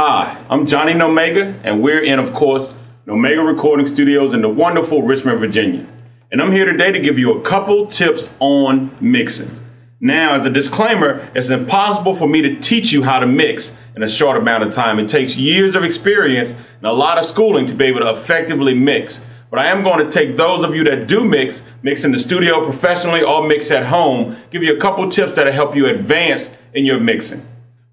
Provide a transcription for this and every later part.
Hi, I'm Johnny Nomega, and we're in, of course, Nomega Recording Studios in the wonderful Richmond, Virginia. And I'm here today to give you a couple tips on mixing. Now, as a disclaimer, it's impossible for me to teach you how to mix in a short amount of time. It takes years of experience and a lot of schooling to be able to effectively mix. But I am going to take those of you that do mix, mix in the studio professionally or mix at home, give you a couple tips that'll help you advance in your mixing.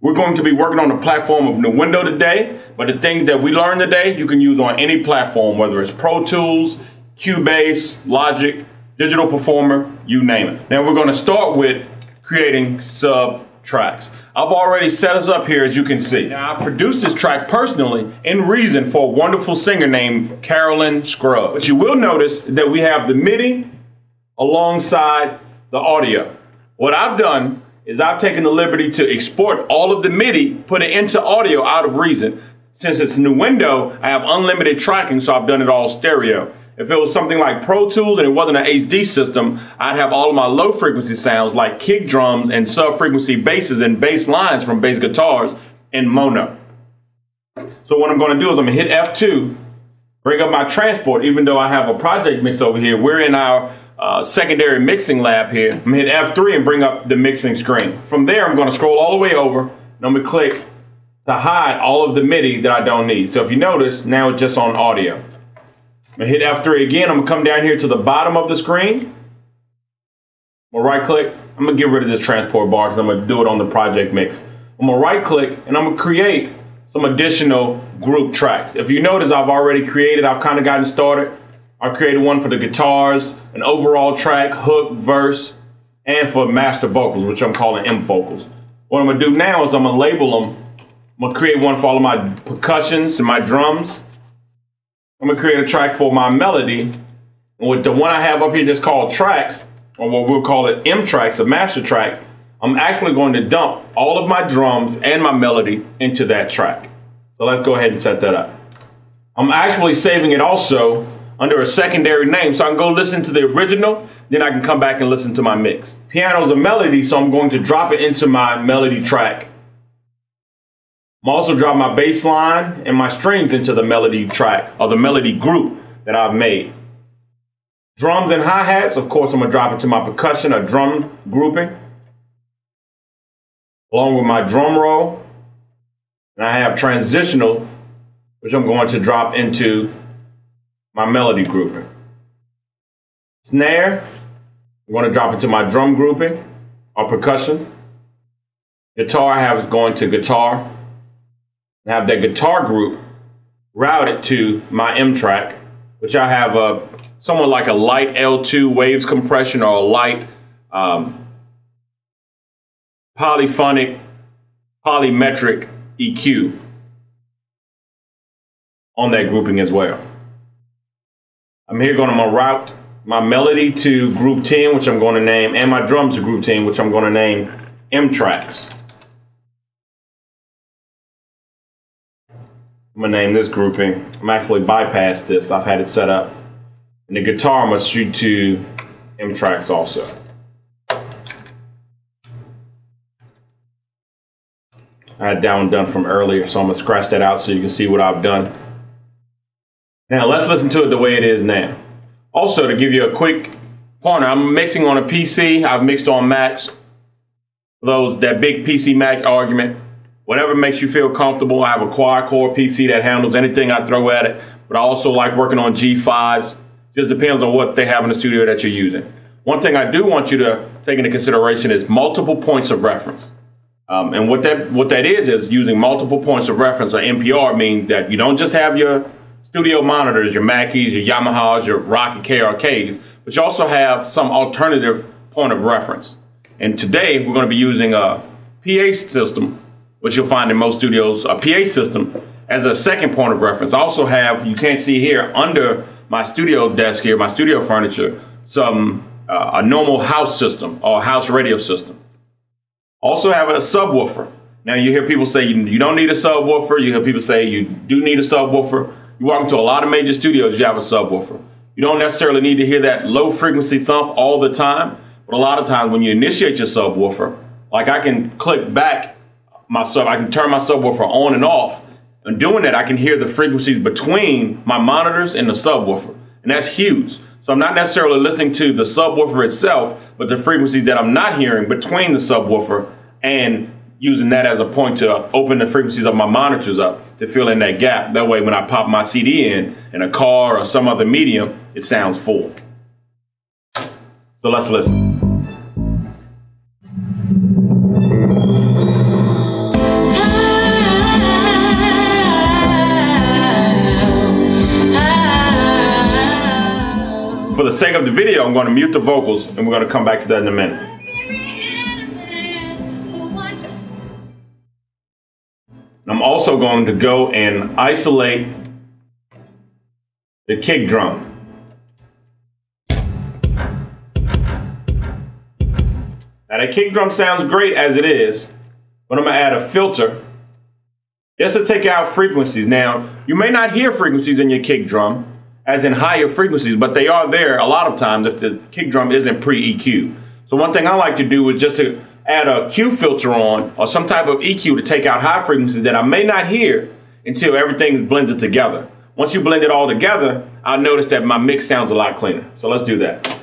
We're going to be working on the platform of Nuendo today, but the things that we learned today, you can use on any platform, whether it's Pro Tools, Cubase, Logic, Digital Performer, you name it. Now we're going to start with creating sub tracks. I've already set us up here as you can see. Now I've produced this track personally in Reason for a wonderful singer named Carolyn Scruggs. But you will notice that we have the MIDI alongside the audio. What I've done is I've taken the liberty to export all of the MIDI, put it into audio out of Reason. Since it's Nuendo, I have unlimited tracking, so I've done it all stereo. If it was something like Pro Tools and it wasn't an HD system, I'd have all of my low frequency sounds like kick drums and sub frequency basses and bass lines from bass guitars in mono. So what I'm going to do is I'm going to hit F2, bring up my transport, even though I have a project mix over here. We're in our uh, secondary mixing lab here. I'm to hit F3 and bring up the mixing screen. From there, I'm going to scroll all the way over and I'm to click to hide all of the MIDI that I don't need. So if you notice, now it's just on audio. I'm gonna hit F3 again. I'm gonna come down here to the bottom of the screen. I'm gonna right click. I'm gonna get rid of this transport bar because I'm gonna do it on the project mix. I'm gonna right click and I'm gonna create some additional group tracks. If you notice, I've already created, I've kind of gotten started. I created one for the guitars, an overall track, hook, verse, and for master vocals, which I'm calling M vocals. What I'm gonna do now is I'm gonna label them. I'm gonna create one for all of my percussions and my drums. I'm gonna create a track for my melody. And with the one I have up here that's called tracks, or what we'll call it M tracks or master tracks, I'm actually going to dump all of my drums and my melody into that track. So let's go ahead and set that up. I'm actually saving it also under a secondary name. So I can go listen to the original, then I can come back and listen to my mix. Piano's a melody, so I'm going to drop it into my melody track. I'm also dropping my bass line and my strings into the melody track or the melody group that I've made. Drums and hi-hats, of course, I'm gonna drop into my percussion or drum grouping. Along with my drum roll. And I have transitional, which I'm going to drop into my melody grouping. Snare, I'm going to drop into my drum grouping or percussion. Guitar, I have going to guitar I have that guitar group routed to my M track, which I have a somewhat like a light L2 waves compression or a light um, polyphonic polymetric EQ on that grouping as well. I'm here going to route my melody to group 10, which I'm going to name, and my drums to group 10, which I'm going to name M tracks. I'm gonna name this grouping. I'm actually bypass this. I've had it set up. And the guitar I'm gonna shoot to M tracks also. I had that one done from earlier, so I'm gonna scratch that out so you can see what I've done. Now let's listen to it the way it is now. Also, to give you a quick pointer, I'm mixing on a PC. I've mixed on Macs. Those that big PC Mac argument whatever makes you feel comfortable. I have a quad core PC that handles anything I throw at it, but I also like working on G5s. Just depends on what they have in the studio that you're using. One thing I do want you to take into consideration is multiple points of reference. Um, and what that what that is is using multiple points of reference or MPR means that you don't just have your studio monitors, your Mackeys, your Yamahas, your Rokit KRKs, but you also have some alternative point of reference. And today we're going to be using a PA system which you'll find in most studios, a PA system as a second point of reference. I also have, you can't see here, under my studio desk here, my studio furniture, some uh, a normal house system or house radio system. Also have a subwoofer. Now you hear people say you don't need a subwoofer. You hear people say you do need a subwoofer. You walk into a lot of major studios, you have a subwoofer. You don't necessarily need to hear that low frequency thump all the time, but a lot of times when you initiate your subwoofer, like I can click back my sub, I can turn my subwoofer on and off, And doing that, I can hear the frequencies between my monitors and the subwoofer. And that's huge. So I'm not necessarily listening to the subwoofer itself, but the frequencies that I'm not hearing between the subwoofer and using that as a point to open the frequencies of my monitors up to fill in that gap. That way, when I pop my CD in in a car or some other medium, it sounds full. So let's listen. For the sake of the video, I'm going to mute the vocals and we're going to come back to that in a minute. I'm also going to go and isolate the kick drum. Now the kick drum sounds great as it is, but I'm gonna add a filter just to take out frequencies. Now, you may not hear frequencies in your kick drum, as in higher frequencies, but they are there a lot of times if the kick drum isn't pre-EQ. So one thing I like to do is just to add a Q filter on or some type of EQ to take out high frequencies that I may not hear until everything's blended together. Once you blend it all together, I'll notice that my mix sounds a lot cleaner. So let's do that.